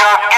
Georgia.